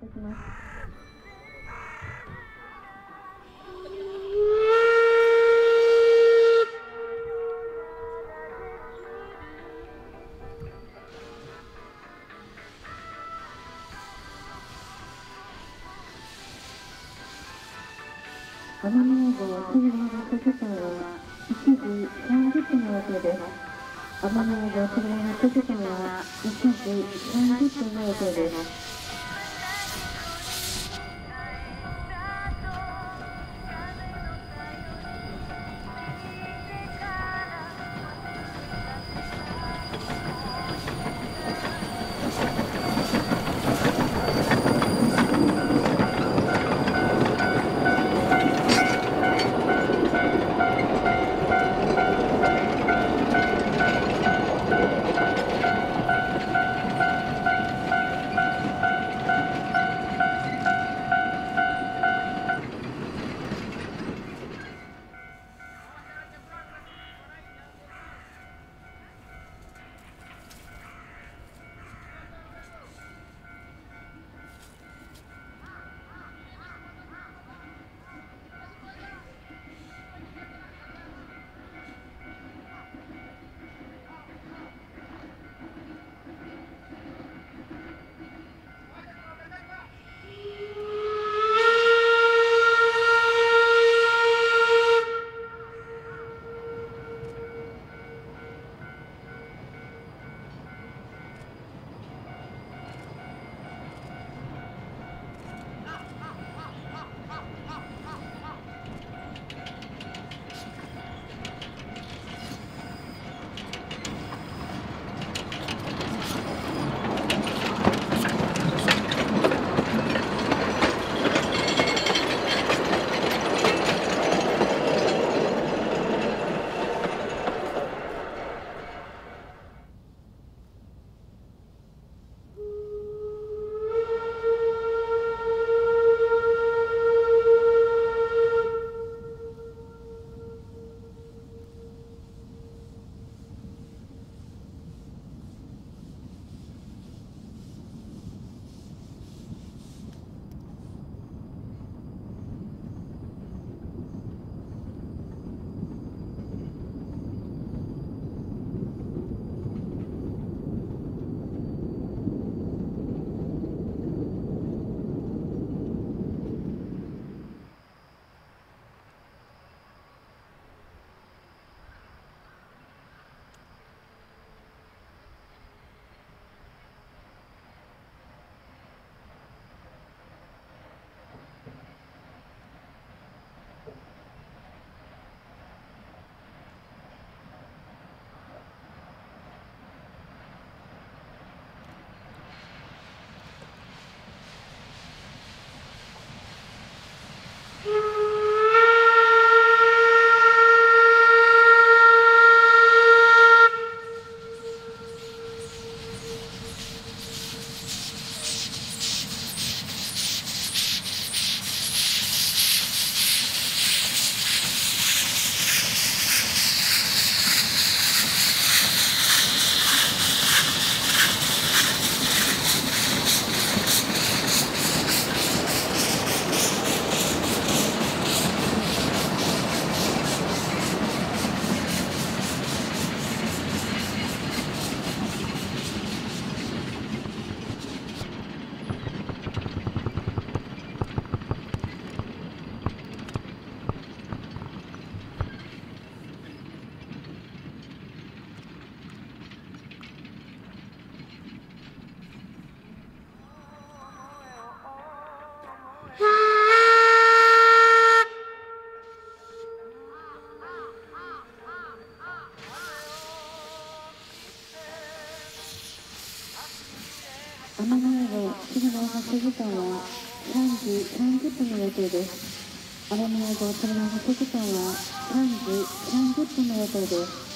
たします。奄美号鶴見発図間は1時30分の予定です。奄美号鶴見発図間は1時30分の予定です。奄美号次の発車時間は3時30分の予定です。奄美号次の発車時間は3時30分の予定です。